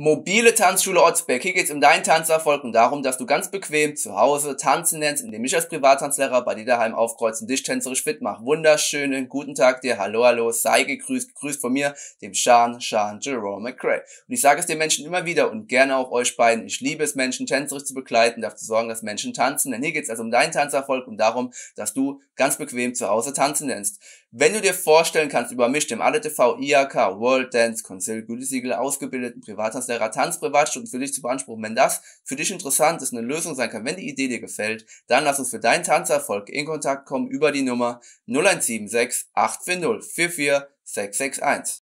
Mobile Tanzschule Otzberg. Hier geht's um deinen Tanzerfolg und darum, dass du ganz bequem zu Hause tanzen lernst, indem ich als Privattanzlehrer bei dir daheim aufkreuze und dich tänzerisch fit mache. Wunderschönen guten Tag dir. Hallo, hallo. Sei gegrüßt. Grüßt von mir, dem Sean, Sean Jerome McCray. Und ich sage es den Menschen immer wieder und gerne auch euch beiden. Ich liebe es, Menschen tänzerisch zu begleiten, dafür zu sorgen, dass Menschen tanzen. Denn hier geht's also um deinen Tanzerfolg und darum, dass du ganz bequem zu Hause tanzen lernst. Wenn du dir vorstellen kannst, über mich, dem ALETV IAK World Dance Council Gütesiegel ausgebildeten Privattanzlehrer Tanzprivatstunden für dich zu beanspruchen, wenn das für dich interessant ist, eine Lösung sein kann, wenn die Idee dir gefällt, dann lass uns für deinen Tanzerfolg in Kontakt kommen über die Nummer 0176 840 44661.